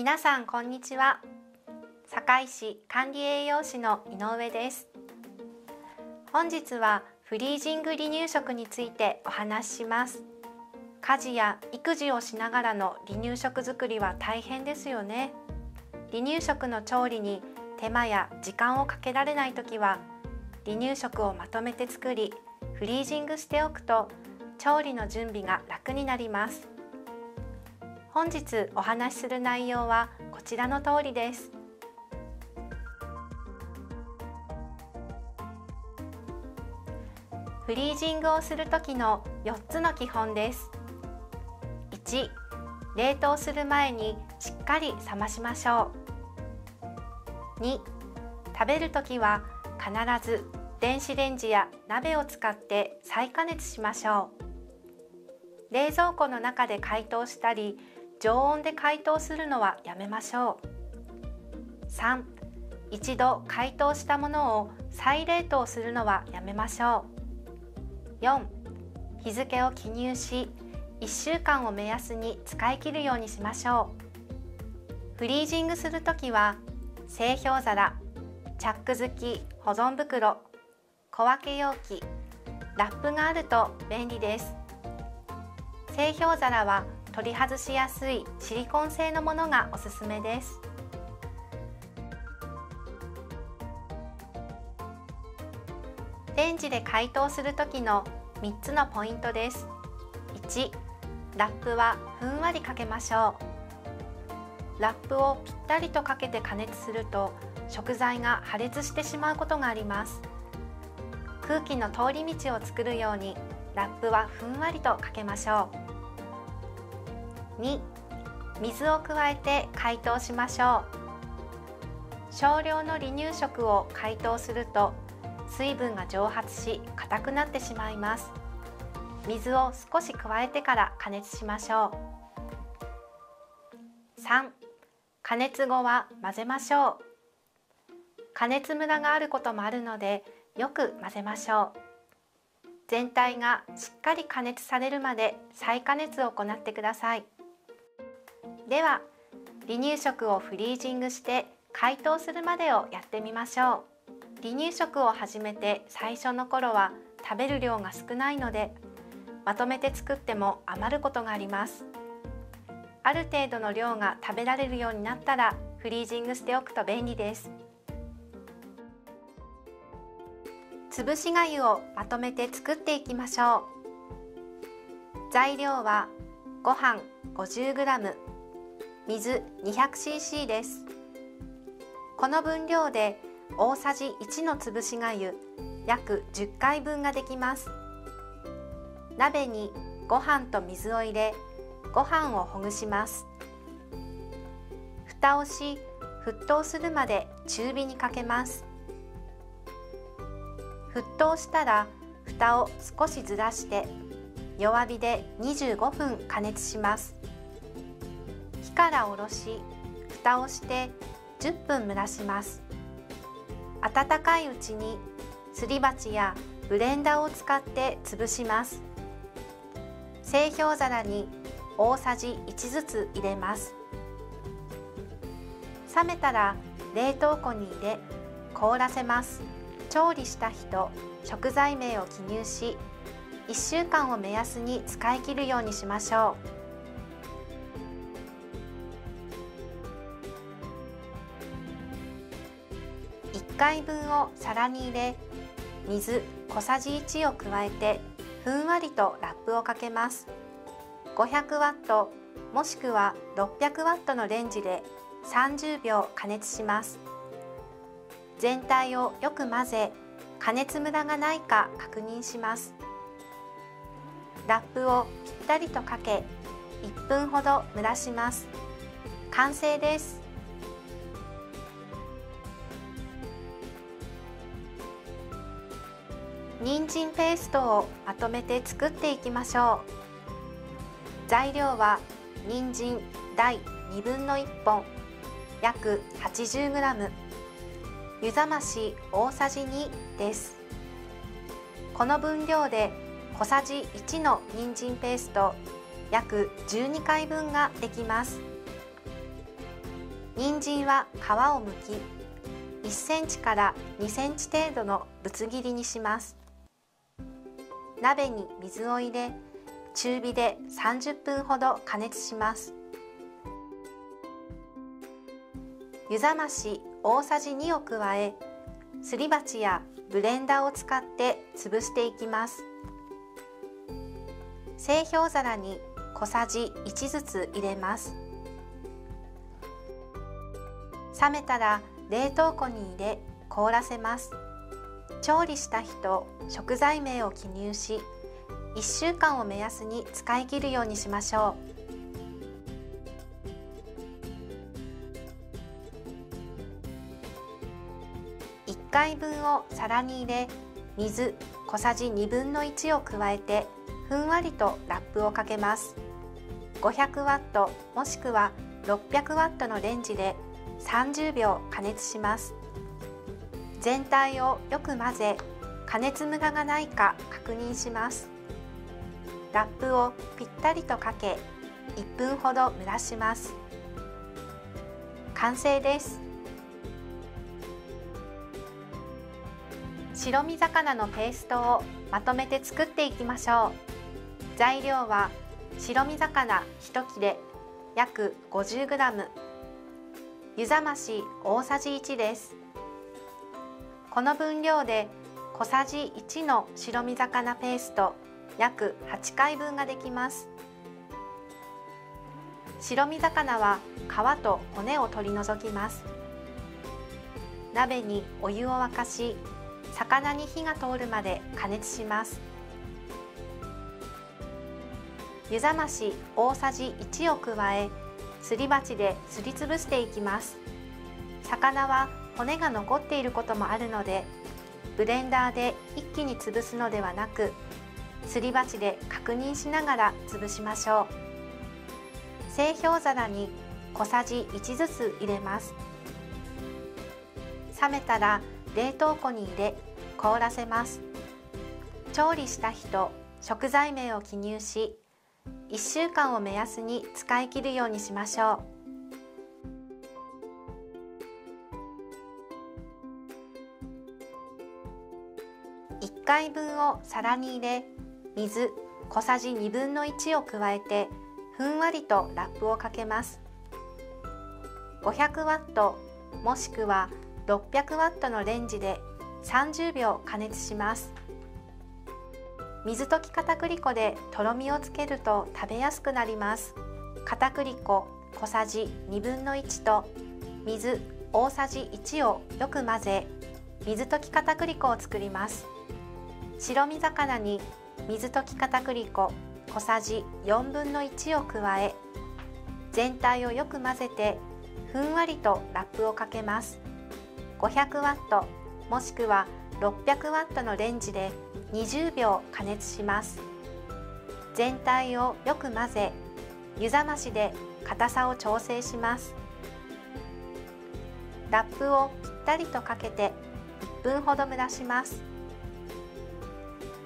皆さんこんにちは。堺市管理栄養士の井上です。本日はフリージング離乳食についてお話しします。家事や育児をしながらの離乳食作りは大変ですよね。離乳食の調理に手間や時間をかけられない時は離乳食をまとめて作りフリージングしておくと調理の準備が楽になります。本日お話しする内容はこちらの通りです。フリージングをする時の4つの基本です。1冷凍する前にしっかり冷ましましょう。2食べる時は必ず電子レンジや鍋を使って再加熱しましょう。冷蔵庫の中で解凍したり常温で解凍するのはやめましょう。3一度解凍したものを再冷凍するのはやめましょう。4日付を記入し1週間を目安に使い切るようにしましょう。フリージングするときは製氷皿チャック付き保存袋小分け容器ラップがあると便利です。製氷皿は取り外しやすいシリコン製のものがおすすめです。レンジで解凍する時の3つのポイントです。1ラップはふんわりかけましょう。ラップをぴったりとかけて加熱すると食材が破裂してしまうことがあります。空気の通り道を作るようにラップはふんわりとかけましょう。2水を加えて解凍しましょう。少量の離乳食を解凍すると水分が蒸発し硬くなってしまいます。水を少し加えてから加熱しましょう。3加熱後は混ぜましょう。加熱ムラがあることもあるのでよく混ぜましょう。全体がしっかり加熱されるまで再加熱を行ってください。では離乳食をフリージングして解凍するまでをやってみましょう。離乳食を始めて最初の頃は食べる量が少ないのでまとめて作っても余ることがあります。ある程度の量が食べられるようになったらフリージングしておくと便利です。潰しがゆをまとめて作っていきましょう。材料はご飯 50g 水 200cc です。この分量で大さじ1の潰しがゆ約10回分ができます。鍋にご飯と水を入れご飯をほぐします。蓋をし沸騰するまで中火にかけます。沸騰したら蓋を少しずらして弱火で25分加熱します。から下ろし蓋をして10分蒸らします。温かいうちにすり鉢やブレンダーを使って潰します。製氷皿に大さじ1ずつ入れます。冷めたら冷凍庫に入れ凍らせます。調理した日と食材名を記入し1週間を目安に使い切るようにしましょう。回分を皿に入れ水小さじ1を加えてふんわりとラップをかけます。500ワットもしくは600ワットのレンジで30秒加熱します。全体をよく混ぜ加熱ムラがないか確認します。ラップをぴったりとかけ1分ほど蒸らします。完成です。人参ペーストをまとめて作っていきましょう。材料は人参大2分の1本約 80g 湯冷まし大さじ2です。この分量で小さじ1の人参ペースト約12回分ができます。人参は皮を剥き1センチから2センチ程度のぶつ切りにします。鍋に水を入れ中火で30分ほど加熱します。湯冷まし大さじ2を加えすり鉢やブレンダーを使って潰していきます。製氷皿に小さじ1ずつ入れます。冷めたら冷凍庫に入れ凍らせます。調理した日と食材名を記入し1週間を目安に使い切るようにしましょう。1回分を皿に入れ水小さじ1分の1を加えてふんわりとラップをかけます。500ワットもしくは600ワットのレンジで30秒加熱します。全体をよく混ぜ加熱無駄がないか確認します。ラップをぴったりとかけ1分ほど蒸らします。完成です。白身魚のペーストをまとめて作っていきましょう。材料は白身魚1切れ約 50g 湯冷まし大さじ1です。この分量で小さじ1の白身魚ペースト約8回分ができます。白身魚は皮と骨を取り除きます。鍋にお湯を沸かし魚に火が通るまで加熱します。湯冷まし大さじ1を加えすり鉢ですりつぶしていきます。魚は骨が残っていることもあるのでブレンダーで一気に潰すのではなくすり鉢で確認しながら潰しましょう。製氷皿に小さじ1ずつ入れます。冷めたら冷凍庫に入れ凍らせます。調理した日と食材名を記入し1週間を目安に使い切るようにしましょう。回分を皿に入れ水小さじ1分の1を加えてふんわりとラップをかけます。500ワットもしくは600ワットのレンジで30秒加熱します。水溶き片栗粉でとろみをつけると食べやすくなります。片栗粉小さじ1分の1と水大さじ1をよく混ぜ水溶き片栗粉を作ります。白身魚に水溶き片栗粉小さじ4分の1を加え全体をよく混ぜてふんわりとラップをかけます。500ワットもしくは600ワットのレンジで20秒加熱します。全体をよく混ぜ湯冷ましで硬さを調整します。ラップをぴったりとかけて1分ほど蒸らします。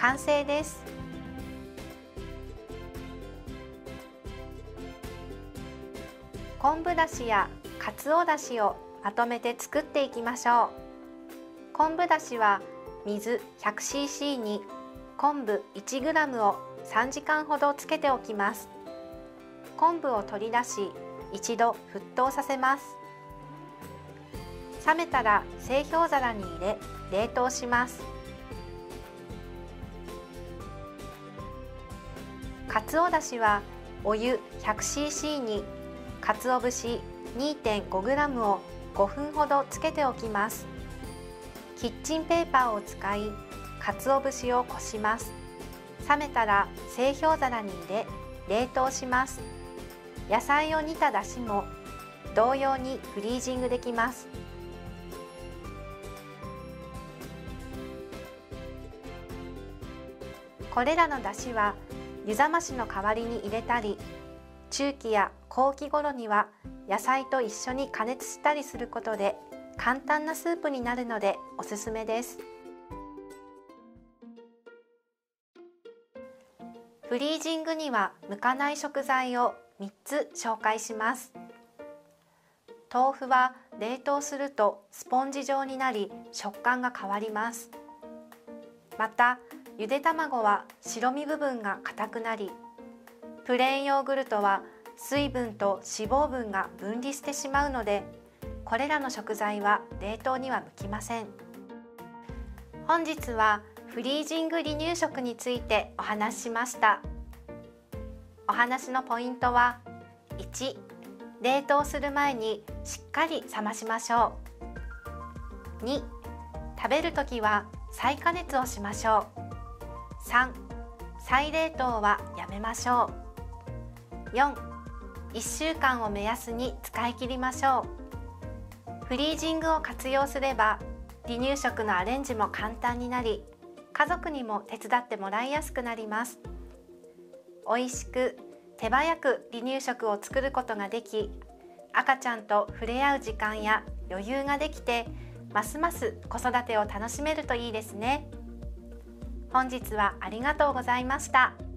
完成です。昆布だしやかつおだしをまとめて作っていきましょう。昆布だしは水 100cc に昆布 1g を3時間ほどつけておきます。昆布を取り出し一度沸騰させます。冷めたら製氷皿に入れ冷凍します。かつおだしはお湯 100cc にかつお節 2.5g を5分ほどつけておきます。キッチンペーパーを使いかつお節をこします。冷めたら製氷皿に入れ冷凍します。野菜を煮ただしも同様にフリージングできます。これらのだしは湯冷ましの代わりに入れたり中期や後期頃には野菜と一緒に加熱したりすることで簡単なスープになるのでおすすめです。フリージングには向かない食材を3つ紹介します。豆腐は冷凍するとスポンジ状になり食感が変わります。またゆで卵は白身部分が硬くなりプレーンヨーグルトは水分と脂肪分が分離してしまうのでこれらの食材は冷凍には向きません。本日はフリージング離乳食についてお話ししました。お話のポイントは1冷凍する前にしっかり冷ましましょう。2食べるときは再加熱をしましょう。3再冷凍はやめましょう。4 1週間を目安に使い切りましょう。フリージングを活用すれば離乳食のアレンジも簡単になり家族にも手伝ってもらいやすくなります。美味しく手早く離乳食を作ることができ赤ちゃんと触れ合う時間や余裕ができてますます子育てを楽しめるといいですね。本日はありがとうございました。